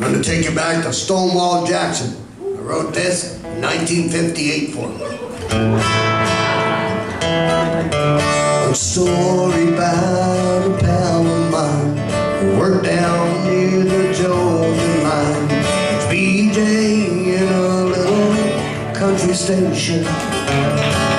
going to take you back to Stonewall Jackson. I wrote this in 1958 for him. A story about a pal of mine worked down near the Georgia line. It's BJ in a little country station.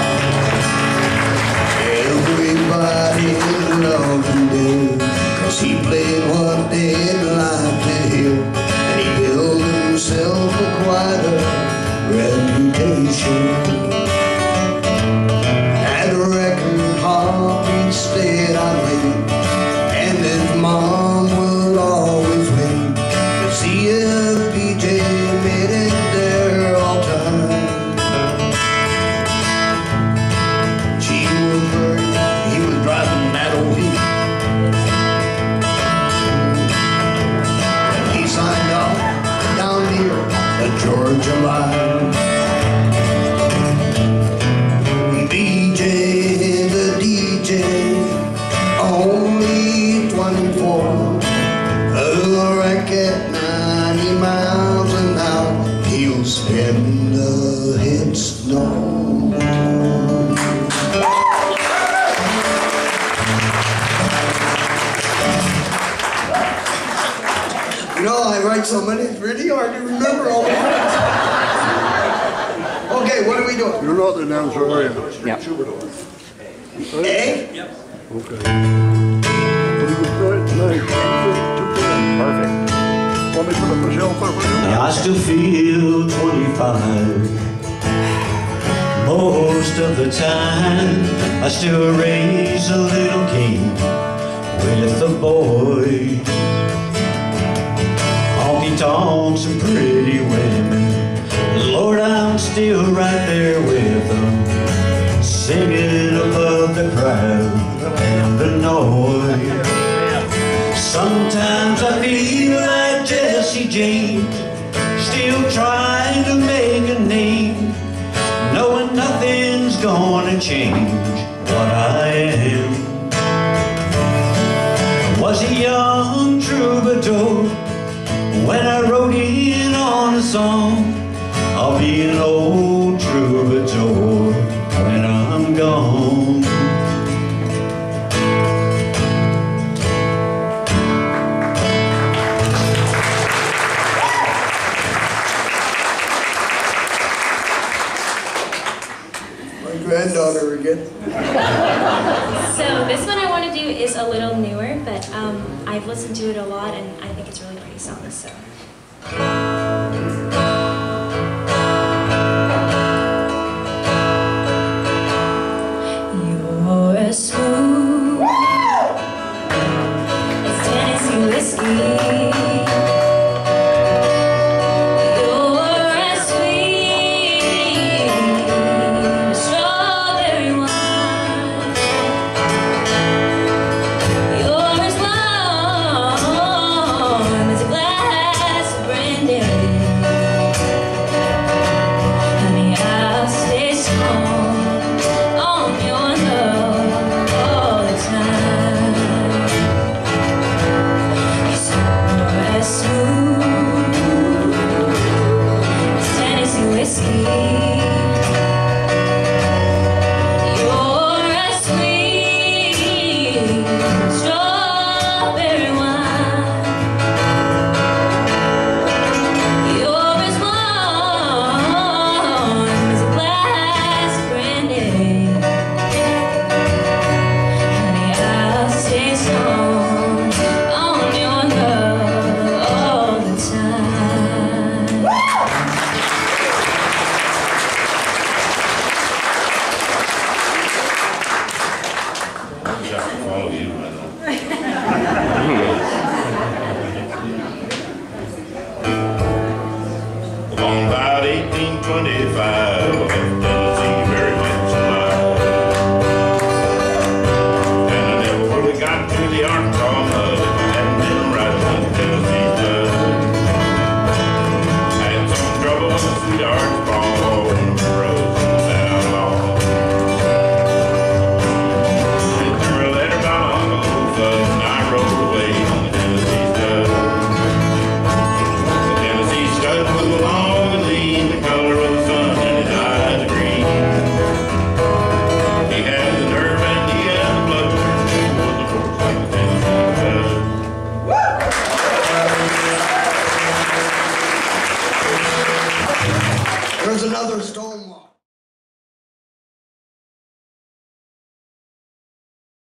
Know, I write so many, it's really hard to remember all the words. Okay, what are we doing? You're not the announcer, are you? Yeah. A? Okay. What do you got tonight? Two ten. Perfect. Want me to put the shelf there? I still feel 25 Most of the time I still raise a little king With a boy Tonks and pretty women. Lord, I'm still right there with them Singing above the crowd and the noise. Sometimes I feel like Jesse James, still trying to make a name, knowing nothing's gonna change what I am. Troubadour when I'm gone. My granddaughter again. So this one I want to do is a little newer, but um, I've listened to it a lot and I think it's a really pretty song. So. 1925. Another story.